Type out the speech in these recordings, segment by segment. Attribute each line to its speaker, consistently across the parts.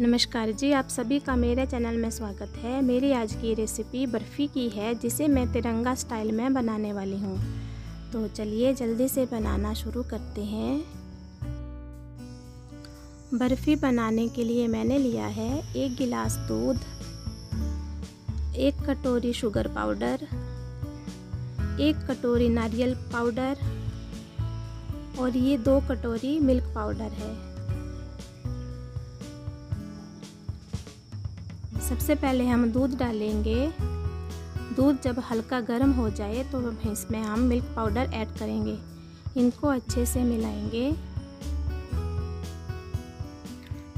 Speaker 1: नमस्कार जी, आप सभी का मेरे चैनल में स्वागत है। मेरी आज की रेसिपी बर्फ़ी की है, जिसे मैं तिरंगा स्टाइल में बनाने वाली हूँ। तो चलिए जल्दी से बनाना शुरू करते हैं। बर्फ़ी बनाने के लिए मैंने लिया है एक गिलास दूध, एक कटोरी शुगर पाउडर एक कटोरी नारियल पाउडर और ये दो कटोरी मिल्क पाउडर है। सबसे पहले हम दूध डालेंगे। दूध जब हल्का गर्म हो जाए तो इसमें हम मिल्क पाउडर ऐड करेंगे। इनको अच्छे से मिलाएँगे।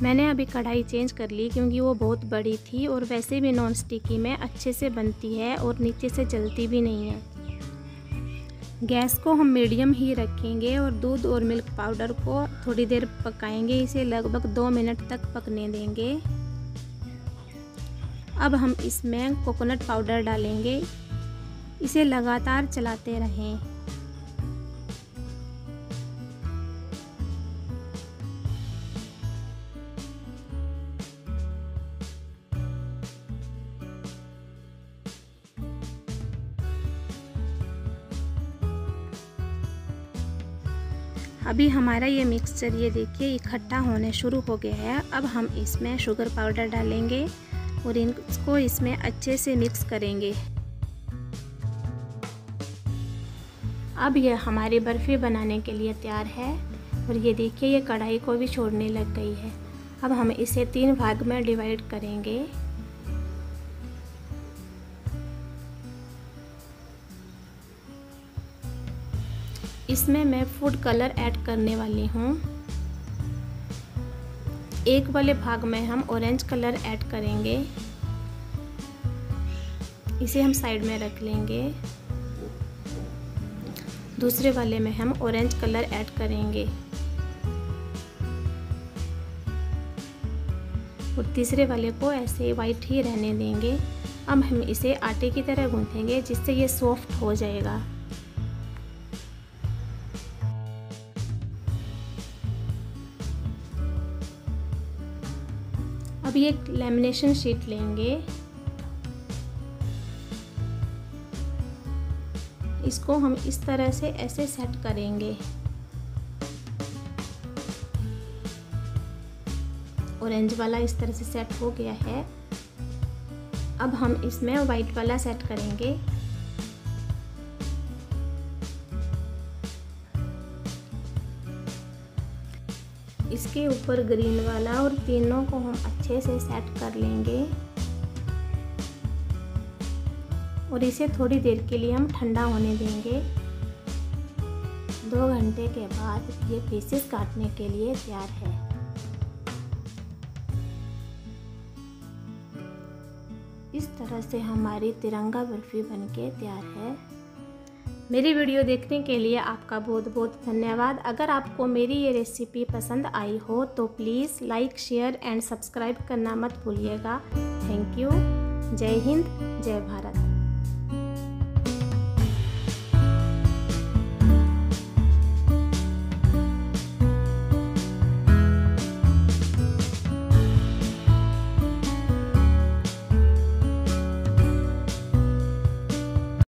Speaker 1: मैंने अभी कढ़ाई चेंज कर ली, क्योंकि वो बहुत बड़ी थी, और वैसे भी नॉन स्टिकी में अच्छे से बनती है और नीचे से जलती भी नहीं है। गैस को हम मीडियम ही रखेंगे, और दूध और मिल्क पाउडर को थोड़ी देर पकाएँगे। इसे लगभग दो मिनट तक पकने देंगे। अब हम इसमें कोकोनट पाउडर डालेंगे। इसे लगातार चलाते रहें। अभी हमारा ये मिक्सचर ये देखिए, इकट्ठा होने शुरू हो गया है। अब हम इसमें शुगर पाउडर डालेंगे। और इनको इसमें अच्छे से मिक्स करेंगे। अब यह हमारी बर्फ़ी बनाने के लिए तैयार है और ये देखिए, ये कढ़ाई को भी छोड़ने लग गई है। अब हम इसे तीन भाग में डिवाइड करेंगे। इसमें मैं फ़ूड कलर ऐड करने वाली हूँ। एक वाले भाग में हम ऑरेंज कलर ऐड करेंगे। इसे हम साइड में रख लेंगे। दूसरे वाले में हम ऑरेंज कलर ऐड करेंगे। और तीसरे वाले को ऐसे वाइट ही रहने देंगे। अब हम इसे आटे की तरह गूंथेंगे जिससे ये सॉफ्ट हो जाएगा। अभी एक लेमिनेशन शीट लेंगे। इसको हम इस तरह से ऐसे सेट करेंगे। ऑरेंज वाला इस तरह से सेट हो गया है। अब हम इसमें वाइट वाला सेट करेंगे। इसके ऊपर ग्रीन वाला और तीनों को हम अच्छे से सेट कर लेंगे। और इसे थोड़ी देर के लिए हम ठंडा होने देंगे। दो घंटे के बाद ये पीसेस काटने के लिए तैयार है। इस तरह से हमारी तिरंगा बर्फ़ी बनके तैयार है। मेरी वीडियो देखने के लिए आपका बहुत बहुत धन्यवाद। अगर आपको मेरी ये रेसिपी पसंद आई हो तो please like share and subscribe करना मत भूलिएगा। थैंक यू जय हिंद, जय भारत।